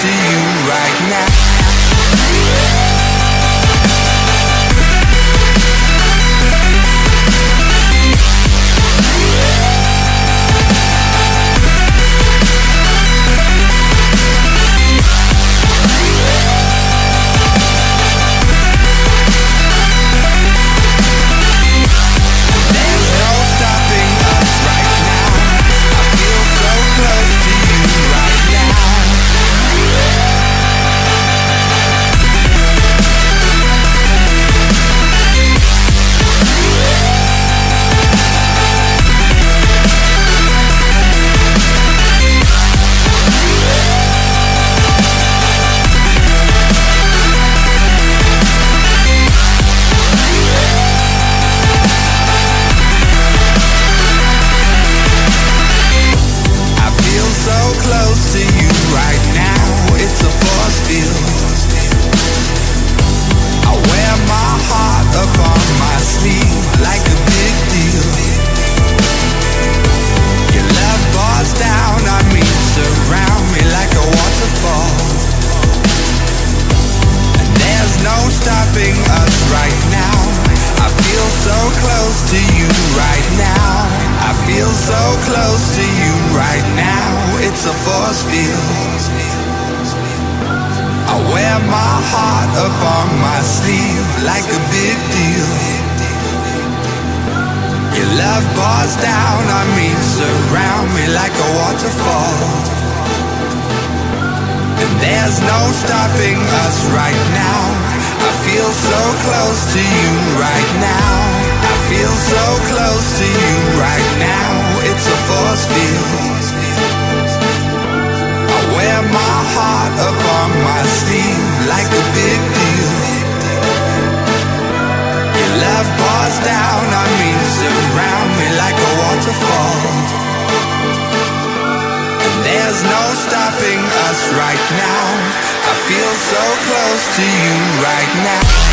To you right now. So close to you right now. It's a force field. I wear my heart up on my sleeve like a big deal. Your love pours down on me, surround me like a waterfall. And there's no stopping us right now. I feel so close to you right now. I feel so close to you right now. It's a force field. I wear my heart up on my sleeve like a big deal. Your love pours down on me, surround me like a waterfall. And there's no stopping us right now. I feel so close to you right now.